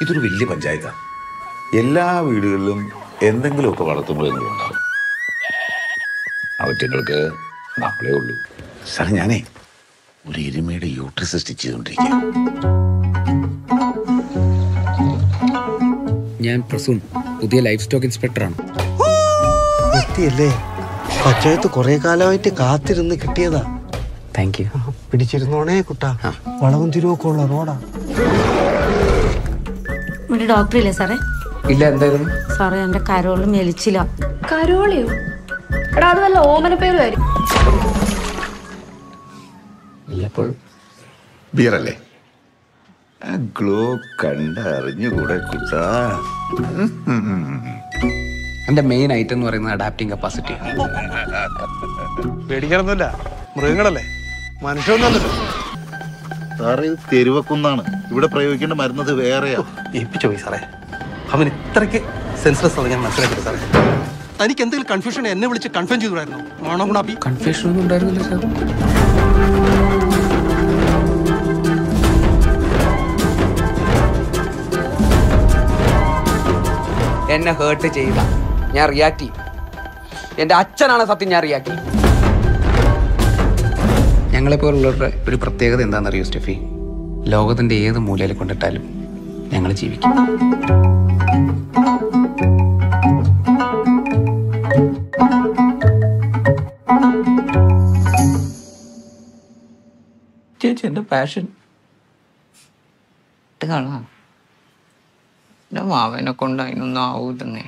ഇതൊരു വലിയ പഞ്ചായത്താണ് എല്ലാ വീടുകളിലും എന്തെങ്കിലുമൊക്കെ വളർത്തുമൃഗങ്ങളും ഉണ്ടാവും. അവറ്റങ്ങൾക്ക് നമ്മളേ ഉള്ളൂ. സാർ ഞാനേ ഒരു എരുമയുടെ യൂട്രസ് സ്റ്റിച്ച് ചെയ്തുകൊണ്ടിരിക്കുക ഞാൻ പ്രസൂൺ പുതിയ ലൈഫ് സ്റ്റോക്ക് ഇൻസ്പെക്ടറാണ് എത്തിയല്ലേ പഞ്ചായത്ത് കുറെ കാലമായിട്ട് കാത്തിരുന്ന് കിട്ടിയതാ. താങ്ക് യു പിടിച്ചിരുന്നോണേ കുട്ടാ. വളവും തിരുവൊക്കെ ഉള്ള റോഡാ. ഇവിടെ ഡോക്ടർ ഇല്ലേ സാറേ? ഇല്ല എന്തായിരുന്നു? സാറേ എന്റെ കരോളും മെലിച്ചില്ല കരോളിയോ? എടാ അത് വല്ല ഓമന പേരുമായിരിക്കും ബിയറല്ലേ? ആ ഗ്ലോ കണ്ടറിഞ്ഞുകൂടെ കുട്ടാ. എന്റെ മെയിൻ ഐറ്റം എന്ന് പറയുന്നത് അഡാപ്റ്റിംഗ് കപ്പാസിറ്റി പേടിക്കാനൊന്നുമില്ല. മൃഗങ്ങളല്ലേ? മനുഷ്യൊന്നുമല്ലല്ലോ സാറേ ഇത് തെരുവക്കുന്നാണ്. ഇവിടെ പ്രയോഗിക്കേണ്ട മരുന്നത് വേറെയാ. ഏൽപ്പിച്ചു പോയി സാറേ? അവൻ ഇത്രയ്ക്ക് സെൻസ്ലെസ് ആണ് ഞാൻ മനസ്സിലാക്കിയത് സാറേ. തനിക്ക് എന്തെങ്കിലും കൺഫ്യൂഷൻ എന്നെ വിളിച്ച് കൺഫേം ചെയ്തുകൂടായിരുന്നു? ആണോ ഗുണാപ്പി കൺഫ്യൂഷൻ ഒന്നും ഉണ്ടായിരുന്നില്ല സാർ എന്നെ ഹേർട്ട് ചെയ്ത. ഞാൻ റിയാക്ട് ചെയ്യും. എന്റെ അച്ഛനാണ് സത്യം ഞാൻ റിയാക്ട് ചെയ്യും. ഞങ്ങളെപ്പോലുള്ളവരുടെ ഒരു പ്രത്യേകത എന്താണെന്നറിയോ സ്റ്റെഫി? ലോകത്തിന്റെ ഏത് മൂലയിൽ കൊണ്ടിട്ടാലും ഞങ്ങൾ ജീവിക്കും. ചേച്ചി എന്റെ പാഷൻ കളാ. എന്റെ മാവനെ കൊണ്ട് അതിനൊന്നും ആവൂലെന്നേ